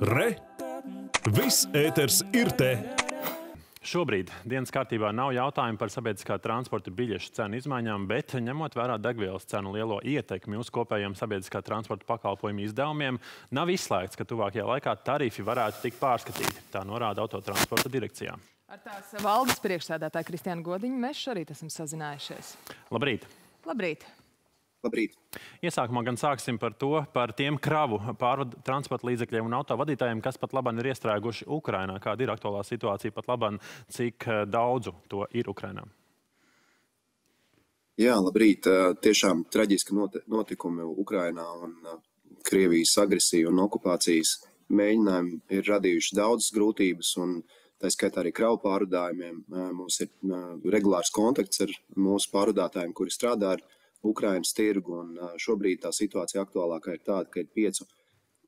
Re! Viss ēters ir te! Šobrīd dienas kārtībā nav jautājumu par sabiedriskā transporta biļešu cenu izmaiņām, bet ņemot vērā degvielas cenu lielo ietekmi uz kopējiem sabiedriskā transporta pakalpojumu izdevumiem, nav izslēgts, ka tuvākajā laikā tarifi varētu tikt pārskatīti. Tā norāda autotransporta direkcijā. Ar tās valdes priekšsēdētāju Kristiānu Godiņu mēs šorīt esam sazinājušies. Labrīt! Labrīt! Labrīt! Iesākumā gan sāksim par to, par tiem kravu pārvadu transporta līdzekļiem un autovadītājiem, kas pat labam ir iestrēguši Ukrainā. Kāda ir aktuālā situācija pat labam, cik eh, daudzu to ir Ukrainā? Jā, labrīt. Eh, tiešām traģiski notikumi Ukrainā un eh, Krievijas agresija un okupācijas mēģinājumi ir radījuši daudzas grūtības un tā skaitā arī kravu pārvadājumiem. Mums ir regulārs kontakts ar mūsu pārvadātājiem, kuri strādā ar Ukraiņas tirgu. Un šobrīd tā situācija aktuālākā ir tāda, ka ir piecu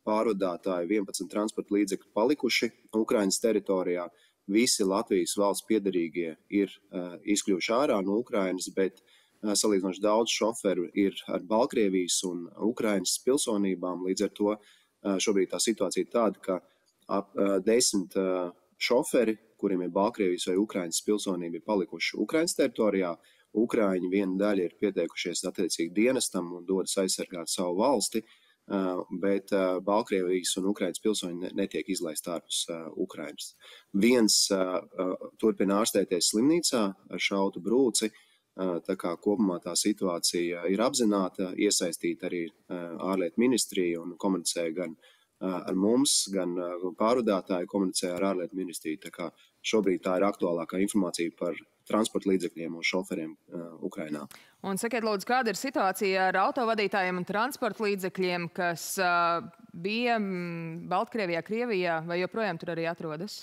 pārvadātāji, 11 transporta līdzekļi palikuši Ukraiņas teritorijā. Visi Latvijas valsts piedarīgie ir uh, izkļuvuši ārā no Ukrainas, bet uh, salīdzinoši daudz šoferu ir ar Baltkrievijas un Ukrainas pilsonībām. Līdz ar to uh, šobrīd tā situācija ir tāda, ka ap desmit šoferi, kuriem ir Baltkrievijas vai Ukrainas pilsonība, ir palikuši Ukrainas teritorijā, Ukrāņi viena daļa ir pieteikušies attiecīgi dienestam un dodas aizsargāt savu valsti, bet Baltkrievijas un Ukraiņas pilsoņi netiek izlaisti ārpus Ukrainas. Viens turpina ārstēties slimnīcā ar šautu brūci, tā kā kopumā tā situācija ir apzināta, iesaistīta arī ārlietu ministrija un komunicē gan ar mums, gan pārvadātāji komunicē ar ārlietu ministriju. Tā kā šobrīd tā ir aktuālākā informācija par transporta līdzekļiem un šoferiem uh, Ukrainā. Un sakiet, lūdzu, kāda ir situācija ar autovadītājiem un transporta līdzekļiem, kas uh, bija Baltkrievijā, Krievijā vai joprojām tur arī atrodas?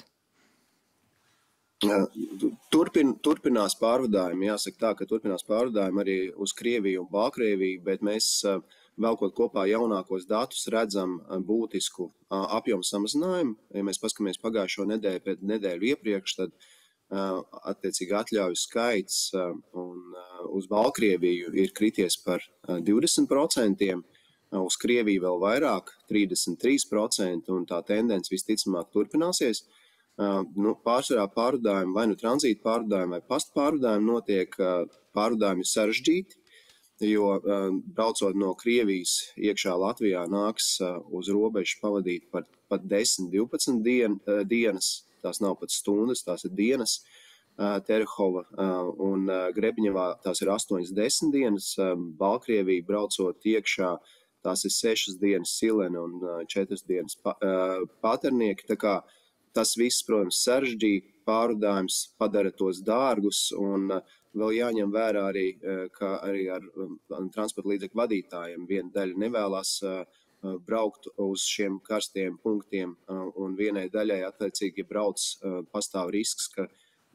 Turpin, turpinās pārvadājumi. Jāsaka tā, ka turpinās pārvadājumi arī uz Krieviju un Baltkrieviju, bet mēs velkot kopā jaunākos datus redzam būtisku apjomu samazinājumu. Ja mēs paskatāmies pagājušo nedēļu pēc nedēļu iepriekš, tad attiecīgi atļauju skaits un uz Baltkrieviju ir krities par 20%, uz Krieviju vēl vairāk, 33%, un tā tendence visticamāk turpināsies. Nu, pārsvarā pārvadājumi vai nu tranzīta pārvadājumi vai pastu pārvadājumi notiek, pārvadājumi ir sarežģīti, jo braucot no Krievijas iekšā Latvijā nāks uz robežu pavadīt pat, pat 10, 12 dien, dienas, tās nav pat stundas, tās ir dienas. Terhova un Grebņevā tās ir 8-10 dienas, Baltkrievija braucot iekšā, tās ir 6 dienas Silena un 4 dienas Paternieki. Tā kā tas viss, protams, sarežģīja pārvadājums, padara tos dārgus un vēl jāņem vērā arī, ka arī ar transporta līdzekļu vadītājiem viena daļa nevēlas braukt uz šiem karstiem punktiem, un vienai daļai attiecīgi brauc, pastāv risks, ka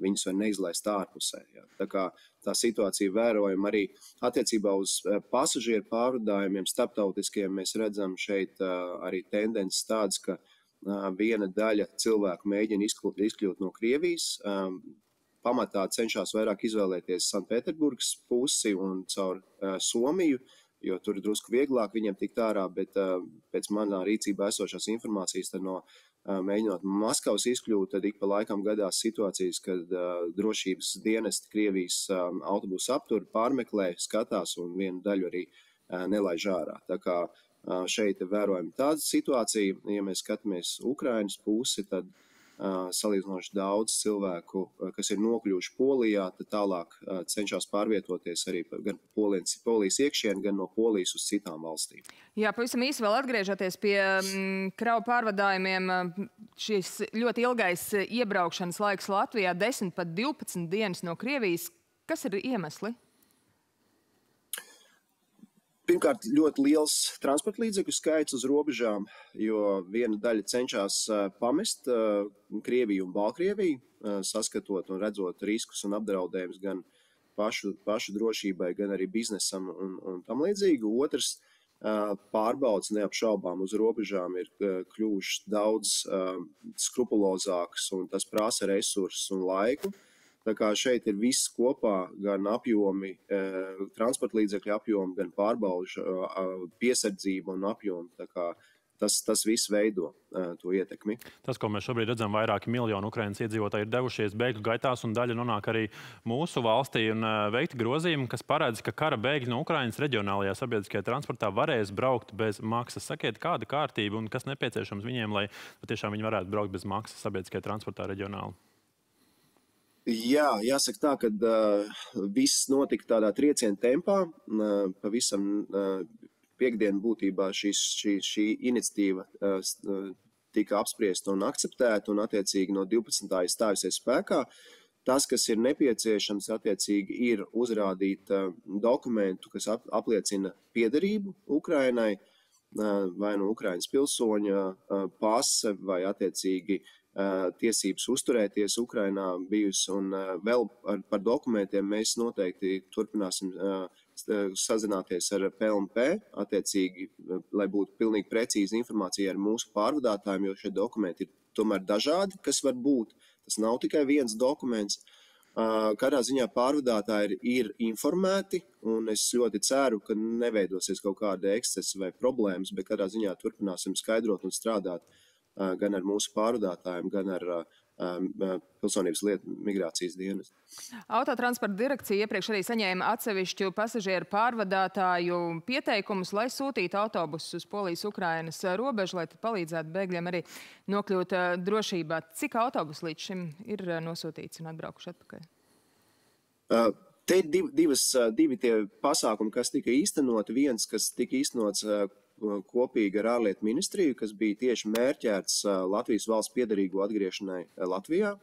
viņus var neizlaist ārpusē. Ja. Tā, kā, tā situācija vērojama arī attiecībā uz pasažieru pārvadājumiem, starptautiskiem. Mēs redzam šeit arī tendences tādas, ka viena daļa cilvēku mēģina izkļūt no Krievijas. Pamatā cenšas vairāk izvēlēties Sanktpēterburgas pusi un caur Somiju, jo tur ir drusku vieglāk viņiem tikt ārā, bet pēc manā rīcībā esošās informācijas no mēģinot Maskavas izkļūt, tad ik pa laikam gadās situācijas, kad uh, drošības dienesti Krievijas um, autobusu aptur, pārmeklē, skatās un vienu daļu arī uh, nelaiž ārā. Tā kā uh, šeit ir vērojama tāda situācija, ja mēs skatāmies Ukrainas pusi, tad salīdzinoši daudz cilvēku, kas ir nokļuvuši Polijā, tad tālāk cenšas pārvietoties arī gan Polijas, Polijas iekšienē, gan no Polijas uz citām valstīm. Jā, pavisam īsi vēl atgriežoties pie mm, kravu pārvadājumiem. Šis ļoti ilgais iebraukšanas laiks Latvijā, 10 pat 12 dienas no Krievijas. Kas ir iemesli? Pirmkārt, ļoti liels transporta līdzekļu skaits uz robežām, jo viena daļa cenšas pamest Krieviju un Baltkrieviju, saskatot un redzot riskus un apdraudējumus gan pašu, pašu drošībai, gan arī biznesam un, un tam līdzīgi. Otrs, pārbaudas neapšaubām uz robežām ir kļuvušas daudz skrupulozākas un tas prasa resursus un laiku. Tā kā šeit ir viss kopā, gan apjomi, transporta līdzekļu apjomi, gan pārbaužu piesardzība un apjomi. Tas, tas viss veido uh, to ietekmi. Tas, ko mēs šobrīd redzam, vairāki miljoni Ukraiņas iedzīvotāji ir devušies bēgļu gaitās, un daļa nonāk arī mūsu valstī. Un, uh, veikti grozījumi, kas paredz, ka kara bēgļi no Ukraiņas reģionālajā sabiedriskajā transportā varēs braukt bez maksas. Sakiet, kāda kārtība un kas nepieciešams viņiem, lai tiešām viņi varētu braukt bez maksas sabiedriskajā transportā reģionāli? Jā, jāsaka tā, ka uh, viss notika tādā trieciena tempā. Uh, pavisam uh, piekdienu būtībā šis, šī, šī iniciatīva uh, tika apspriesta un akceptēta, un attiecīgi no 12. stājusies spēkā. Tas, kas ir nepieciešams, attiecīgi ir uzrādīt uh, dokumentu, kas ap, apliecina piederību Ukrainai, uh, vai no nu Ukrainas pilsoņa pase, vai attiecīgi tiesības uzturēties Ukrainā bijusi. Un vēl par, par dokumentiem mēs noteikti turpināsim sazināties ar PLMP, attiecīgi, lai būtu pilnīgi precīza informācija ar mūsu pārvadātājiem, jo šie dokumenti ir tomēr dažādi, kas var būt. Tas nav tikai viens dokuments. Katrā ziņā pārvadātāji ir, ir informēti, un es ļoti ceru, ka neveidosies kaut kāda ekscesa vai problēmas, bet katrā ziņā turpināsim skaidrot un strādāt uh, gan ar mūsu pārvadātājiem, gan ar pilsonības lietu migrācijas dienas. Autotransporta direkcija iepriekš arī saņēma atsevišķu pasažieru pārvadātāju pieteikumus, lai sūtītu autobusus uz Polijas-Ukrainas robežu, lai palīdzētu bēgļiem arī nokļūt drošībā. Cik autobusu līdz šim ir nosūtīts un atbraukuši atpakaļ? Te ir div, divas, divi tie pasākumi, kas tika īstenoti. Viens, kas tika īstenots kopīgi ar ārlietu ministriju, kas bija tieši mērķēts Latvijas valsts piedarīgo atgriešanai Latvijā.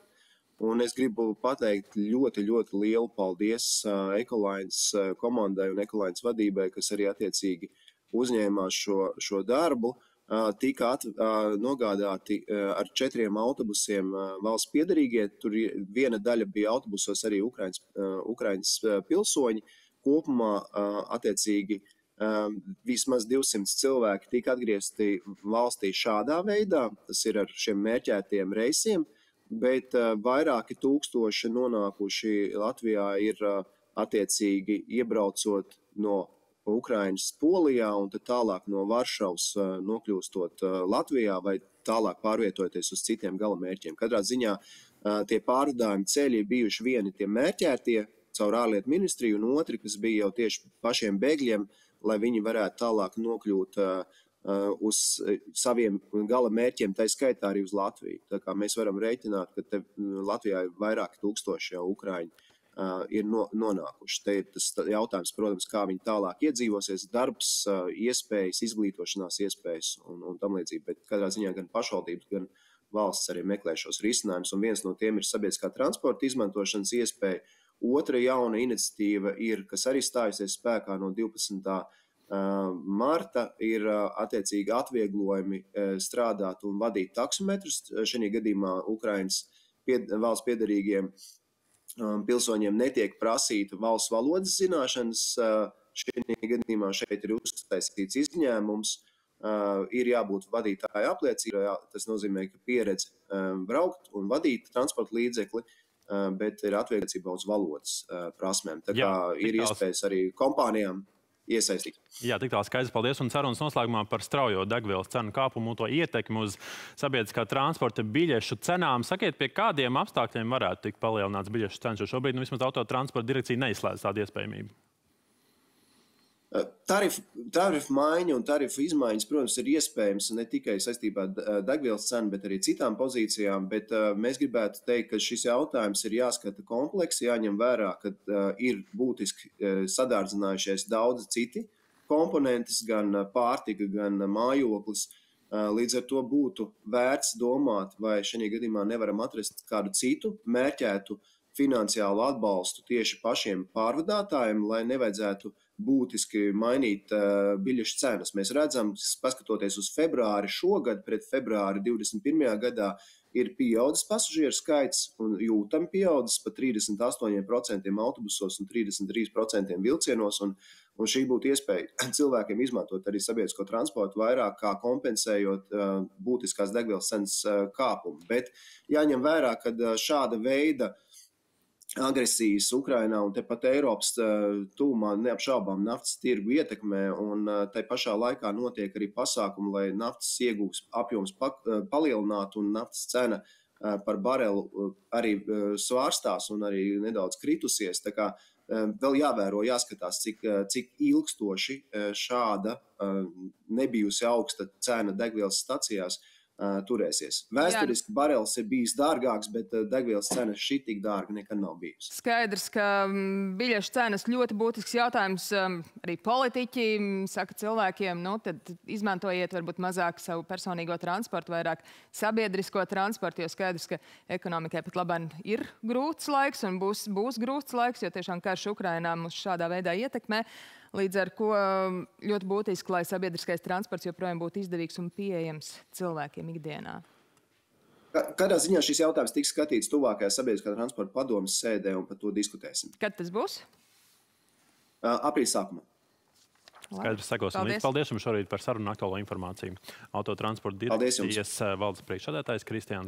Un es gribu pateikt ļoti, ļoti lielu paldies Ekolainas komandai un Ekolainas vadībai, kas arī attiecīgi uzņēmās šo, šo darbu. Tika at, nogādāti ar četriem autobusiem valsts piedarīgie. Tur viena daļa bija autobusos arī Ukraiņas, Ukraiņas pilsoņi. Kopumā attiecīgi um, vismaz 200 cilvēki tika atgriezti valstī šādā veidā, tas ir ar šiem mērķētiem reisiem, bet uh, vairāki tūkstoši nonākuši Latvijā ir uh, attiecīgi iebraucot no Ukrainas Polijā un tālāk no Varšavas uh, nokļūstot Latvijā vai tālāk pārvietojoties uz citiem galamērķiem. Katrā ziņā tie pārvadājumi ceļi bijuši vieni tie mērķētie caur ārlietu ministriju un otri, kas bija jau tieši pašiem bēgļiem, lai viņi varētu tālāk nokļūt uz saviem gala mērķiem, tā skaitā arī uz Latviju. Tā kā mēs varam rēķināt, ka te Latvijā ir vairāki tūkstoši jau ukrāņi. Uh, ir no, nonākuši. Te ir tas jautājums, protams, kā viņi tālāk iedzīvosies, darbs, uh, iespējas, izglītošanās iespējas un, un tam līdzīgi. Bet katrā ziņā gan pašvaldības, gan valsts arī meklē šos risinājumus, un viens no tiem ir sabiedriskā transporta izmantošanas iespēja. Otra jauna iniciatīva ir, kas arī stājusies spēkā no 12. marta, ir attiecīgi atvieglojumi strādāt un vadīt taksometrus. Šajā gadījumā Ukraiņas pied, valsts piedarīgiem pilsoņiem netiek prasīta valsts valodas zināšanas. Šajā gadījumā šeit ir uztaisīts izņēmums. Uh, ir jābūt vadītāja apliecībai. Tas nozīmē, ka pieredze um, braukt un vadīt transporta līdzekli uh, bet ir attiecībā uz valodas prasmēm. Tā kā Jā, ir iespējas arī kompānijām iesaistīt. Jā, tik tālu skaidrs. Paldies. Un sarunas noslēgumā par straujo degvielas cenu kāpumu un to ietekmi uz sabiedriskā transporta biļešu cenām. Sakiet, pie kādiem apstākļiem varētu tikt palielināts biļešu cenas, jo šobrīd nu, vismaz autotransporta direkcija neizslēdz tādu iespējamību. Tarifu, tarifu maiņa un tarifu izmaiņas, protams, ir iespējams ne tikai saistībā ar degvielas cenu, bet arī citām pozīcijām. Bet uh, mēs gribētu teikt, ka šis jautājums ir jāskata kompleksi, jāņem vērā, ka uh, ir būtiski sadārdzinājušies daudzi citi komponentes, gan pārtika, gan mājoklis. Līdz ar to būtu vērts domāt, vai šajā gadījumā nevaram atrast kādu citu mērķētu finansiālu atbalstu tieši pašiem pārvadātājiem, lai nevajadzētu būtiski mainīt uh, biļešu cenas. Mēs redzam, paskatoties uz februāri šogad, pret februāri 21. gadā, ir pieaudzis pasažieru skaits un jūtami pieaudzis pa 38% autobusos un 33% vilcienos. Un, un šī būtu iespēja cilvēkiem izmantot arī sabiedrisko transportu vairāk, kā kompensējot uh, būtiskās degvielas cenas uh, kāpumu. Bet jāņem vērā, ka šāda veida uh, agresijas Ukrainā un tepat Eiropas tūmā neapšaubām naftas tirgu ietekmē, un tai pašā laikā notiek arī pasākumi, lai naftas iegūs apjoms palielinātu un naftas cena par barelu arī svārstās un arī nedaudz kritusies. Tā kā vēl jāvēro, jāskatās, cik, cik ilgstoši šāda nebijusi augsta cena degvielas stacijās turēsies. Vēsturiski barels ir bijis dārgāks, bet degvielas cena šī tik dārga nekad nav bijusi. Skaidrs, ka biļešu cenas ļoti būtisks jautājums arī politiķi saka cilvēkiem, nu tad izmantojiet varbūt mazāk savu personīgo transportu, vairāk sabiedrisko transportu, jo skaidrs, ka ekonomikai pat labāk ir grūts laiks un būs, būs grūts laiks, jo tiešām karš Ukrainā mūs šādā veidā ietekmē. Līdz ar to um, ļoti būtiski, lai sabiedriskais transports joprojām būtu izdevīgs un pieejams cilvēkiem ikdienā. Kādā ziņā šis jautājums tiks skatīts tuvākajā sabiedriskā transporta padomas sēdē un par to diskutēsim? Kad tas būs? Aprīļa sākumā. Skaidrs, sekosim līdzi. Paldies jums šorīt par sarunu aktuālo informāciju. Autotransporta direkcijas valdes priekšsēdētājs Kristiāns